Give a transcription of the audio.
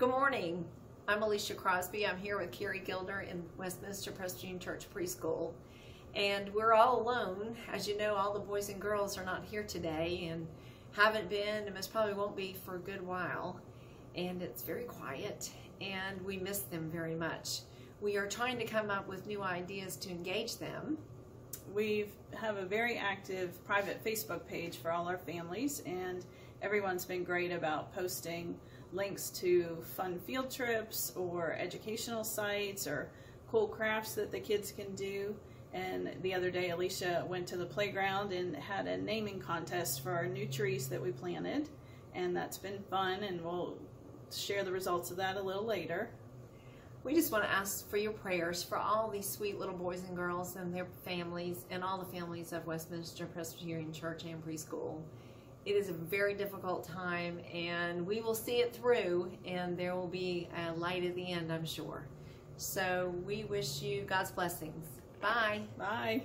Good morning. I'm Alicia Crosby. I'm here with Carrie Gilder in Westminster Presbyterian Church Preschool. And we're all alone. As you know, all the boys and girls are not here today and haven't been and most probably won't be for a good while. And it's very quiet and we miss them very much. We are trying to come up with new ideas to engage them. We have a very active private Facebook page for all our families and everyone's been great about posting links to fun field trips or educational sites or cool crafts that the kids can do. And the other day, Alicia went to the playground and had a naming contest for our new trees that we planted. And that's been fun, and we'll share the results of that a little later. We just want to ask for your prayers for all these sweet little boys and girls and their families and all the families of Westminster Presbyterian Church and Preschool. It is a very difficult time and we will see it through and there will be a light at the end, I'm sure. So we wish you God's blessings. Bye. Bye.